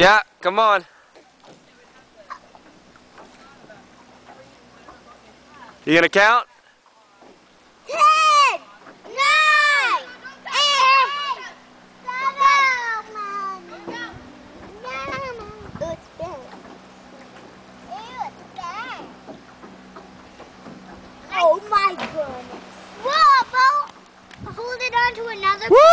Yeah, come on. You gonna count? Ten, nine, eight, seven, Oh my goodness. Whoa, Bo, hold it on to another Woo!